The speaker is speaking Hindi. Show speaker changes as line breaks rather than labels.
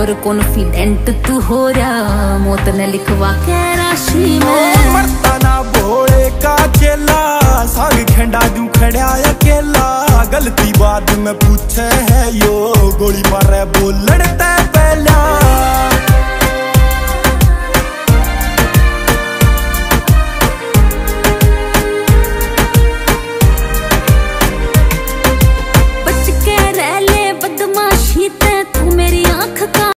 और कॉन्फिडेंट तू हो रहा मौत ने लिखवा के राशि में
मरताना भोले का चेला। साग खेंडा जू खड़ा अकेला। गलती बाद में पूछे है यो गोली मारे बोलने ते पहला। बच के रह